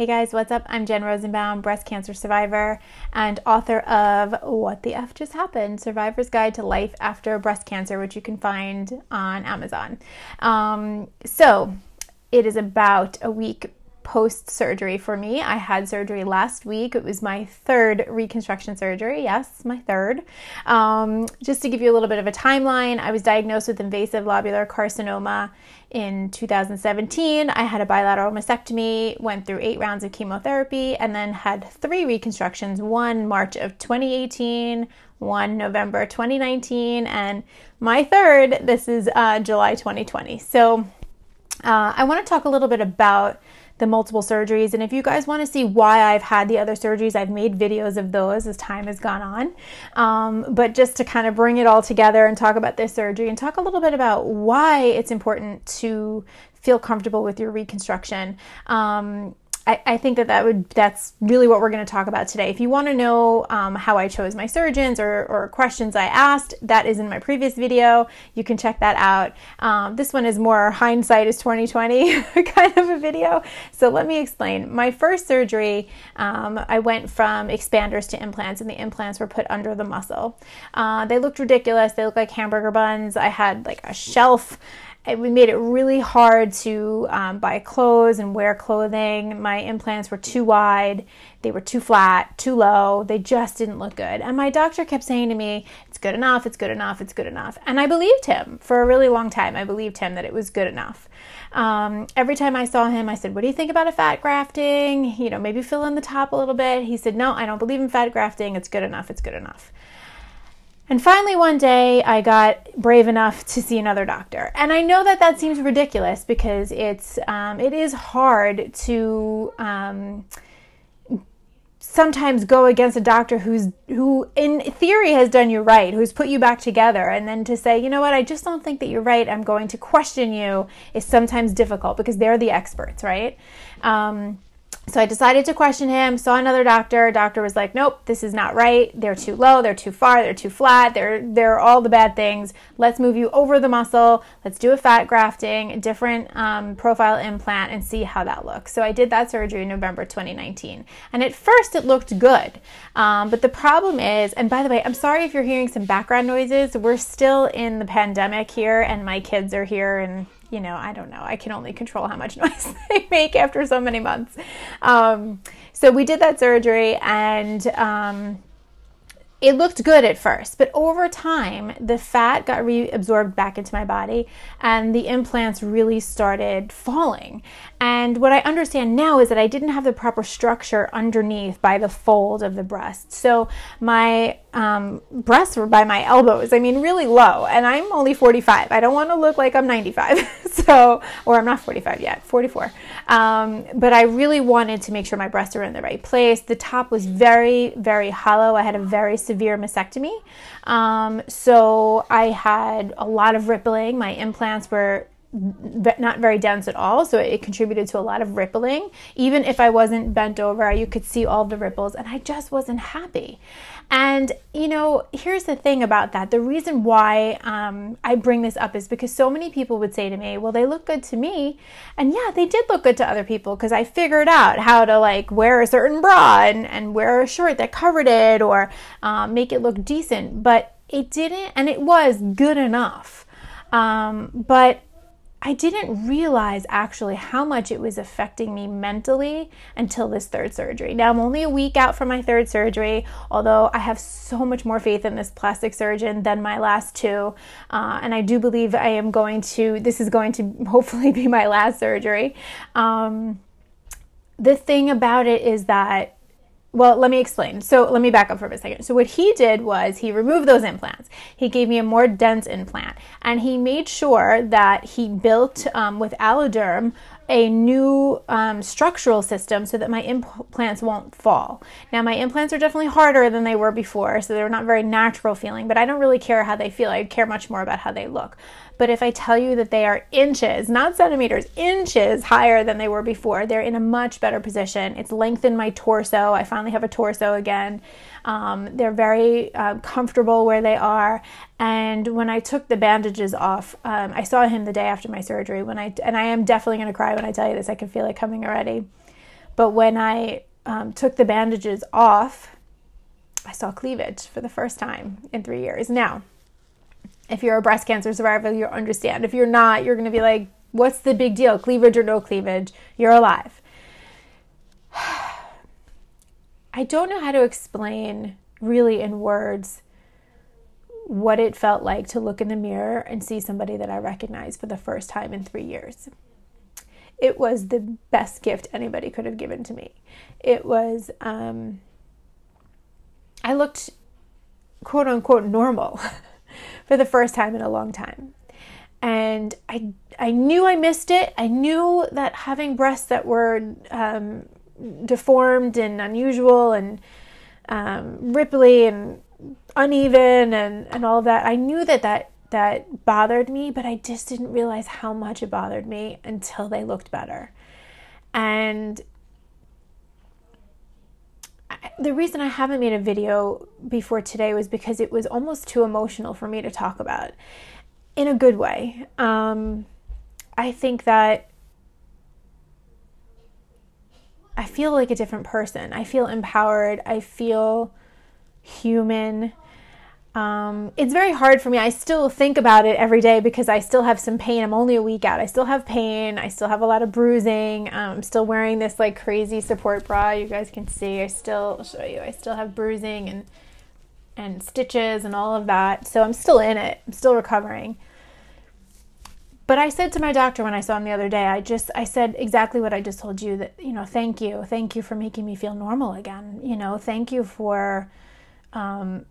Hey guys, what's up? I'm Jen Rozenbaum, breast cancer survivor and author of What the F Just Happened Survivor's Guide to Life After Breast Cancer, which you can find on Amazon. Um, so, it is about a week post surgery for me. I had surgery last week. It was my third reconstruction surgery. Yes, my third. Um, just to give you a little bit of a timeline, I was diagnosed with invasive lobular carcinoma in 2017. I had a bilateral mastectomy, went through eight rounds of chemotherapy, and then had three reconstructions one March of 2018, one November 2019, and my third, this is uh, July 2020. So uh, I want to talk a little bit about the multiple surgeries. And if you guys want to see why I've had the other surgeries, I've made videos of those as time has gone on. Um, but just to kind of bring it all together and talk about this surgery and talk a little bit about why it's important to feel comfortable with your reconstruction. Um, I, I, think that that would that's really what we're going to talk about today. If you want to know um, how I chose my surgeons or, or, questions I asked, that is in my previous video. You can check that out. Um, this one is more hindsight is 2020 kind of a video. So let me explain. My first surgery, um, I went from expanders to implants, and the implants were put under the muscle. Uh, they looked ridiculous. They looked like hamburger buns. I had like a shelf it made it really hard to um, buy clothes and wear clothing. My implants were too wide, they were too flat, too low. They just didn't look good. And my doctor kept saying to me, It's good enough, it's good enough, it's good enough. And I believed him for a really long time. I believed him that it was good enough. Um, every time I saw him, I said, What do you think about a fat grafting? You know, maybe fill in the top a little bit. He said, No, I don't believe in fat grafting. It's good enough, it's good enough. And finally, one day, I got brave enough to see another doctor. And I know that that seems ridiculous because it's um, it is hard to um, sometimes go against a doctor who's who, in theory, has done you right, who's put you back together, and then to say, you know what, I just don't think that you're right. I'm going to question you is sometimes difficult because they're the experts, right? Um, so I decided to question him, saw another doctor. Doctor was like, "Nope, this is not right. They're too low, they're too far, they're too flat. They're they're all the bad things. Let's move you over the muscle. Let's do a fat grafting, a different um, profile implant and see how that looks." So I did that surgery in November 2019. And at first it looked good. Um, but the problem is, and by the way, I'm sorry if you're hearing some background noises. We're still in the pandemic here and my kids are here and you know, I don't know. I can only control how much noise they make after so many months. Um, so we did that surgery, and um, it looked good at first, but over time, the fat got reabsorbed back into my body and the implants really started falling. And what I understand now is that I didn't have the proper structure underneath by the fold of the breast. So my um, breasts were by my elbows, I mean, really low. And I'm only 45. I don't want to look like I'm 95. so, or I'm not 45 yet, 44. Um, but I really wanted to make sure my breasts were in the right place. The top was very, very hollow. I had a very severe mastectomy. Um, so I had a lot of rippling. My implants were not very dense at all, so it contributed to a lot of rippling. Even if I wasn't bent over, you could see all the ripples, and I just wasn't happy. And you know, here's the thing about that. The reason why um, I bring this up is because so many people would say to me, "Well, they look good to me," and yeah, they did look good to other people because I figured out how to like wear a certain bra and, and wear a shirt that covered it or um, make it look decent. But it didn't, and it was good enough. Um, but I didn't realize actually how much it was affecting me mentally until this third surgery. Now, I'm only a week out from my third surgery, although I have so much more faith in this plastic surgeon than my last two. Uh, and I do believe I am going to, this is going to hopefully be my last surgery. Um, the thing about it is that well, let me explain. So let me back up for a second. So what he did was he removed those implants. He gave me a more dense implant, and he made sure that he built um, with Alloderm a new um, structural system so that my implants won't fall. Now, my implants are definitely harder than they were before, so they're not very natural feeling, but I don't really care how they feel. I care much more about how they look. But if I tell you that they are inches, not centimeters, inches higher than they were before, they're in a much better position. It's lengthened my torso. I finally have a torso again. Um, they're very uh, comfortable where they are. And when I took the bandages off, um, I saw him the day after my surgery. When I and I am definitely going to cry when I tell you this. I can feel it coming already. But when I um, took the bandages off, I saw cleavage for the first time in three years. Now, if you're a breast cancer survivor, you'll understand. If you're not, you're going to be like, what's the big deal? Cleavage or no cleavage? You're alive. I don't know how to explain really in words what it felt like to look in the mirror and see somebody that I recognized for the first time in three years. It was the best gift anybody could have given to me. It was, um, I looked quote unquote normal for the first time in a long time. And I, I knew I missed it. I knew that having breasts that were um, deformed and unusual and um, ripply and uneven and, and all of that. I knew that, that that bothered me, but I just didn't realize how much it bothered me until they looked better. And the reason I haven't made a video before today was because it was almost too emotional for me to talk about in a good way. Um, I think that I feel like a different person. I feel empowered. I feel human. Um, it's very hard for me. I still think about it every day because I still have some pain. I'm only a week out. I still have pain. I still have a lot of bruising. Um, I'm still wearing this like crazy support bra. You guys can see. I still I'll show you. I still have bruising and and stitches and all of that. So I'm still in it. I'm still recovering. But I said to my doctor when I saw him the other day, I just I said exactly what I just told you that you know, thank you, thank you for making me feel normal again. You know, thank you for um,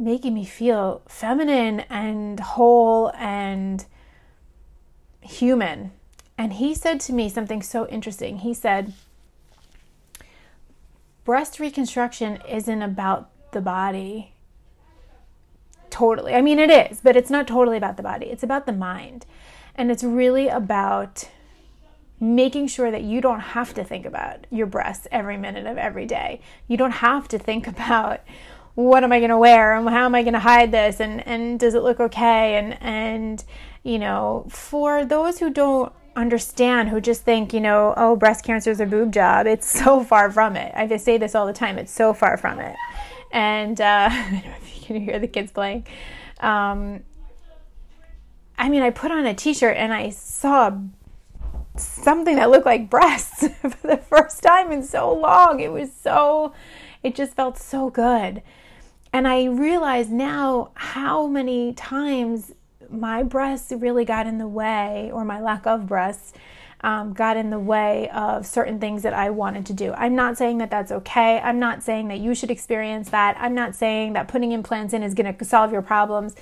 making me feel feminine and whole and human. And he said to me something so interesting. He said, breast reconstruction isn't about the body totally. I mean, it is, but it's not totally about the body. It's about the mind. And it's really about making sure that you don't have to think about your breasts every minute of every day. You don't have to think about what am I going to wear and how am I going to hide this and and does it look okay and and you know, for those who don't understand who just think, you know, oh, breast cancer is a boob job. It's so far from it. I just say this all the time. It's so far from it. And uh, I don't know if you can hear the kids playing. Um, I mean, I put on a t shirt and I saw something that looked like breasts for the first time in so long. It was so, it just felt so good. And I realize now how many times my breasts really got in the way, or my lack of breasts um, got in the way of certain things that I wanted to do. I'm not saying that that's okay. I'm not saying that you should experience that. I'm not saying that putting implants in is going to solve your problems.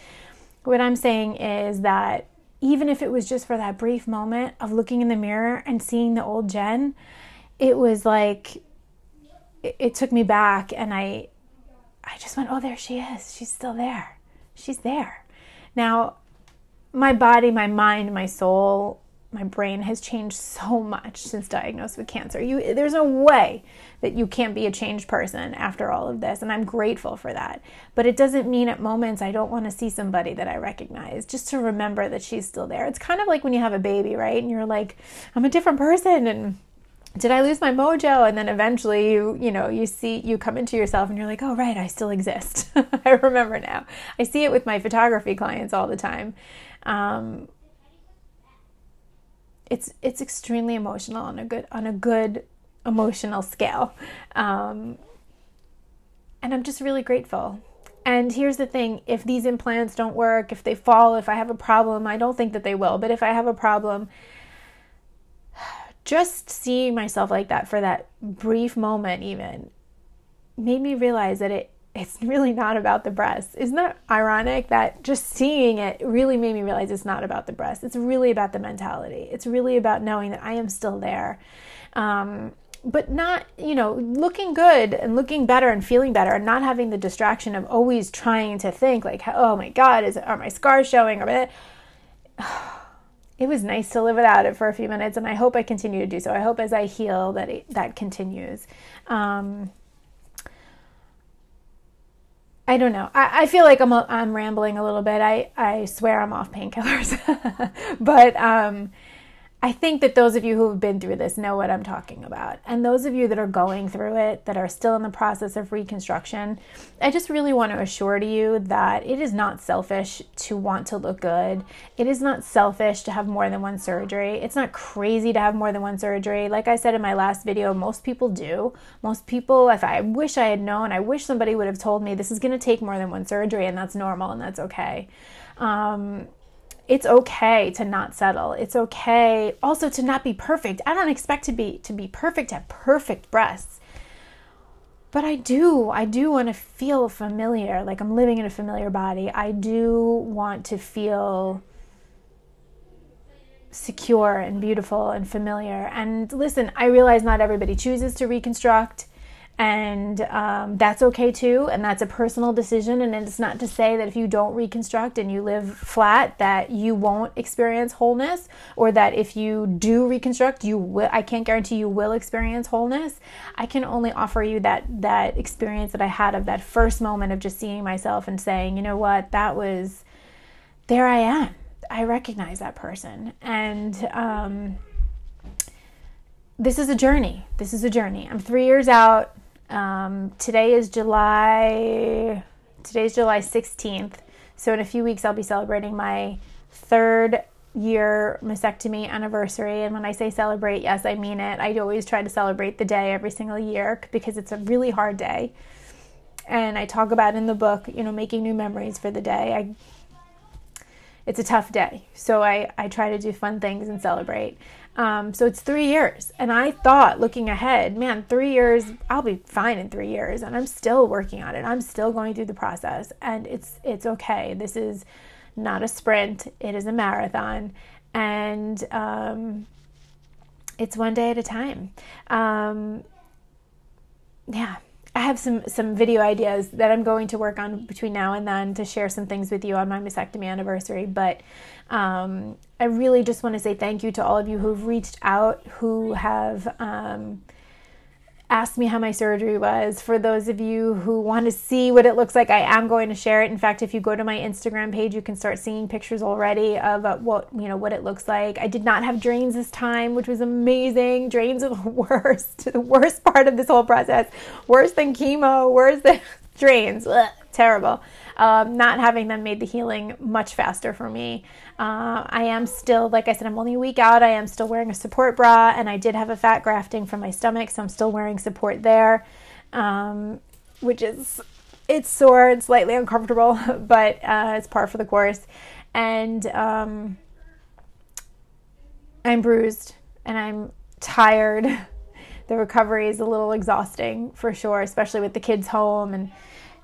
What I'm saying is that even if it was just for that brief moment of looking in the mirror and seeing the old Jen, it was like it, it took me back and I I just went, "Oh, there she is. She's still there. She's there." Now, my body, my mind, my soul my brain has changed so much since diagnosed with cancer. You, there's no way that you can't be a changed person after all of this, and I'm grateful for that. But it doesn't mean at moments I don't want to see somebody that I recognize, just to remember that she's still there. It's kind of like when you have a baby, right? And you're like, I'm a different person, and did I lose my mojo? And then eventually you, you know, you see, you come into yourself and you're like, oh, right, I still exist. I remember now. I see it with my photography clients all the time. Um, it's it's extremely emotional on a good on a good emotional scale um, and i'm just really grateful and here's the thing if these implants don't work if they fall if i have a problem i don't think that they will but if i have a problem just seeing myself like that for that brief moment even made me realize that it it's really not about the breasts. Isn't that ironic that just seeing it really made me realize it's not about the breasts? It's really about the mentality. It's really about knowing that I am still there. Um, but not, you know, looking good and looking better and feeling better and not having the distraction of always trying to think like, oh my God, is are my scars showing? Or it was nice to live without it for a few minutes, and I hope I continue to do so. I hope as I heal that it, that continues. Um, I don't know. I, I feel like I'm, I'm rambling a little bit. I, I swear I'm off painkillers. but um, I think that those of you who have been through this know what I'm talking about. And those of you that are going through it, that are still in the process of reconstruction, I just really want to assure to you that it is not selfish to want to look good. It is not selfish to have more than one surgery. It's not crazy to have more than one surgery. Like I said in my last video, most people do. Most people, if I wish I had known, I wish somebody would have told me this is going to take more than one surgery, and that's normal and that's okay. Um, it's okay to not settle. It's okay also to not be perfect. I don't expect to be to be perfect have perfect breasts. But I do. I do want to feel familiar, like I'm living in a familiar body. I do want to feel secure and beautiful and familiar. And listen, I realize not everybody chooses to reconstruct and um, that's okay too and that's a personal decision and it's not to say that if you don't reconstruct and you live flat that you won't experience wholeness or that if you do reconstruct you will i can't guarantee you will experience wholeness. I can only offer you that that experience that i had of that first moment of just seeing myself and saying you know what? That was there i am. I recognize that person. And um, this is a journey. This is a journey. I'm three years out um, today is July. Today's July 16th. So in a few weeks, I'll be celebrating my third year mastectomy anniversary. And when I say celebrate, yes, I mean it. I always try to celebrate the day every single year because it's a really hard day. And I talk about in the book, you know, making new memories for the day. I it's a tough day. So I, I try to do fun things and celebrate. Um, so it's three years. And I thought looking ahead, man, three years, I'll be fine in three years. And I'm still working on it. I'm still going through the process. And it's it's okay. This is not a sprint, it is a marathon. And um, it's one day at a time. Um, yeah. I have some some video ideas that I'm going to work on between now and then to share some things with you on my mastectomy anniversary. But um, I really just want to say thank you to all of you who've reached out, who have um, asked me how my surgery was. For those of you who want to see what it looks like, I am going to share it. In fact, if you go to my Instagram page, you can start seeing pictures already of uh, what you know what it looks like. I did not have drains this time, which was amazing. Drains are the worst, the worst part of this whole process. Worse than chemo. Worse than drains. Ugh, terrible. Um, not having them made the healing much faster for me. Uh, I am still, like I said, I'm only a week out. I am still wearing a support bra, and I did have a fat grafting from my stomach, so I'm still wearing support there, um, which is it's sore and slightly uncomfortable, but uh, it's par for the course. And um, I'm bruised and I'm tired. the recovery is a little exhausting for sure, especially with the kids home and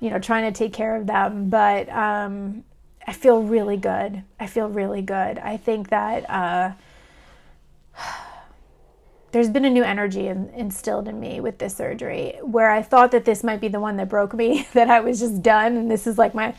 you know trying to take care of them. But um, I feel really good. I feel really good. I think that uh, there's been a new energy in, instilled in me with this surgery where I thought that this might be the one that broke me, that I was just done, and this is like my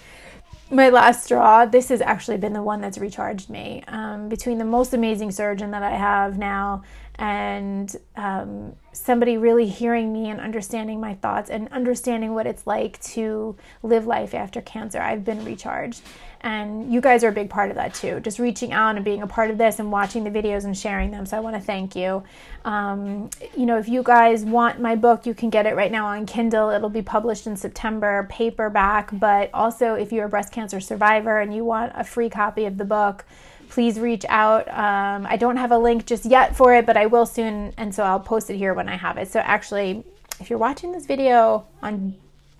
my last straw. This has actually been the one that's recharged me. Um, between the most amazing surgeon that I have now and um, somebody really hearing me and understanding my thoughts and understanding what it's like to live life after cancer, I've been recharged. And you guys are a big part of that too. Just reaching out and being a part of this and watching the videos and sharing them. So I want to thank you. Um, you know, if you guys want my book, you can get it right now on Kindle. It'll be published in September, paperback. But also, if you're a breast cancer survivor and you want a free copy of the book, please reach out. Um, I don't have a link just yet for it, but I will soon. And so I'll post it here when I have it. So actually, if you're watching this video on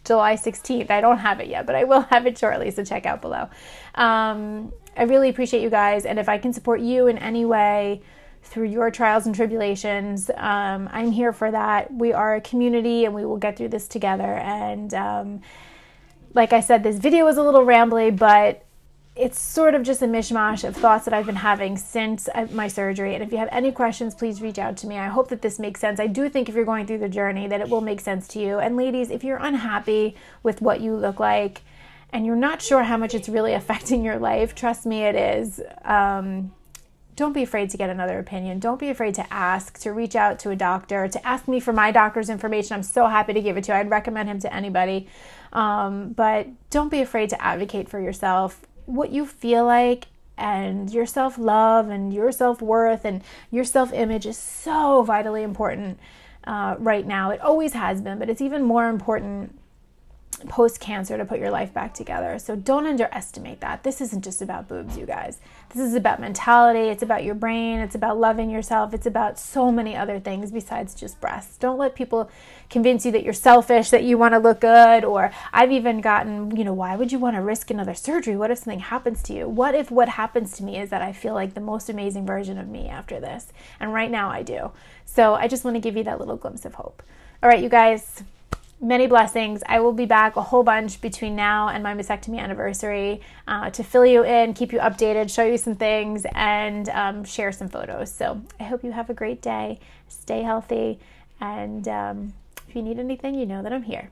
July 16th. I don't have it yet, but I will have it shortly, so check out below. Um, I really appreciate you guys, and if I can support you in any way through your trials and tribulations, um, I'm here for that. We are a community, and we will get through this together. And um, like I said, this video was a little rambly, but it's sort of just a mishmash of thoughts that I've been having since my surgery. And if you have any questions, please reach out to me. I hope that this makes sense. I do think if you're going through the journey, that it will make sense to you. And ladies, if you're unhappy with what you look like and you're not sure how much it's really affecting your life, trust me, it is. Um, don't be afraid to get another opinion. Don't be afraid to ask, to reach out to a doctor, to ask me for my doctor's information. I'm so happy to give it to you. I'd recommend him to anybody. Um, but don't be afraid to advocate for yourself what you feel like and your self love and your self worth and your self image is so vitally important uh, right now. It always has been, but it's even more important post cancer to put your life back together. So don't underestimate that. This isn't just about boobs, you guys. This is about mentality, it's about your brain, it's about loving yourself, it's about so many other things besides just breasts. Don't let people convince you that you're selfish, that you want to look good, or I've even gotten, you know, why would you want to risk another surgery? What if something happens to you? What if what happens to me is that I feel like the most amazing version of me after this? And right now I do. So I just want to give you that little glimpse of hope. All right, you guys many blessings. I will be back a whole bunch between now and my mastectomy anniversary uh, to fill you in, keep you updated, show you some things, and um, share some photos. So I hope you have a great day. Stay healthy. And um, if you need anything, you know that I'm here.